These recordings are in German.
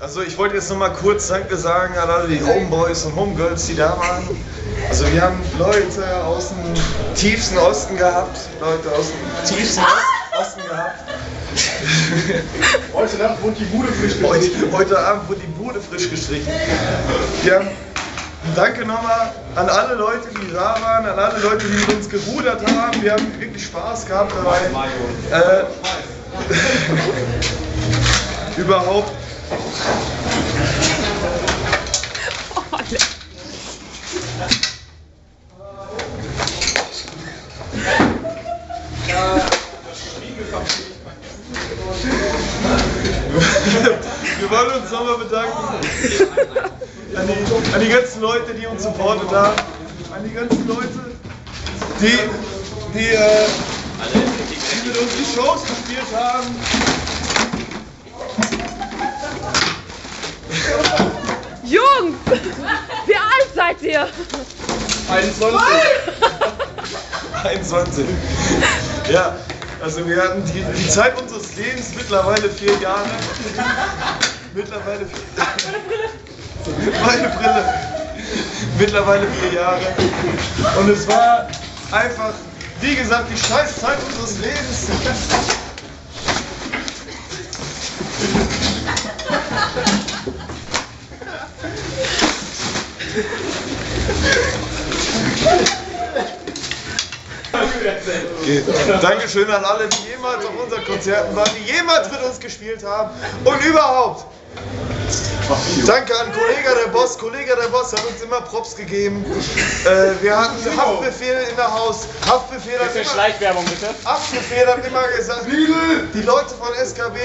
Also ich wollte jetzt noch mal kurz Danke sagen an alle die Homeboys und Homegirls, die da waren. Also wir haben Leute aus dem tiefsten Osten gehabt, Leute aus dem tiefsten Osten gehabt. Heute Nacht wurde die Bude frisch Heute, gestrichen. heute Abend wurde die Bude frisch gestrichen. Wir haben Danke nochmal an alle Leute, die da waren, an alle Leute, die mit uns gerudert haben. Wir haben wirklich Spaß gehabt dabei. Äh, überhaupt. Wir wollen uns nochmal bedanken an die, an die ganzen Leute, die uns supportet haben, an die ganzen Leute, die, die, äh, die mit uns die Shows gespielt haben. Jungs, wie alt seid ihr? 21. 21. Ja, also wir hatten die, die Zeit unseres Lebens, mittlerweile vier Jahre. Mittlerweile vier Meine Brille. Mittlerweile vier Jahre. Und es war einfach, wie gesagt, die Scheißzeit unseres Lebens. Okay. Dankeschön an alle, die jemals auf unseren Konzerten waren, die jemals mit uns gespielt haben und überhaupt. Danke an Kollege der Boss. Kollege der Boss hat uns immer Props gegeben. Äh, wir hatten Haftbefehl in der Haus. Haftbefehl hat immer, Schleichwerbung bitte. Haftbefehl hat immer gesagt, die Leute von SKB,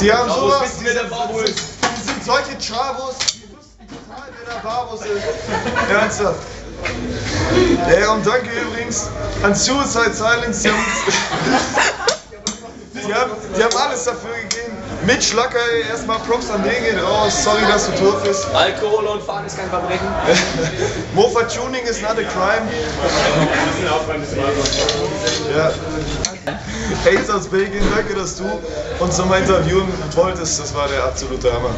die haben sowas, die sind, die sind solche Chavos, der Bravos ist. Ernsthaft. Ey, und danke übrigens an Suicide Silence, die haben, die haben, die haben alles dafür gegeben. Mitch Lacker, ey, erstmal Props an den geht raus. Sorry, dass du tot bist. Alkohol und Fahren ist kein Verbrechen. Mofa Tuning is not a crime. Ja. Ace aus Belgien, danke, dass du uns nochmal interviewen wolltest. Das war der absolute Hammer.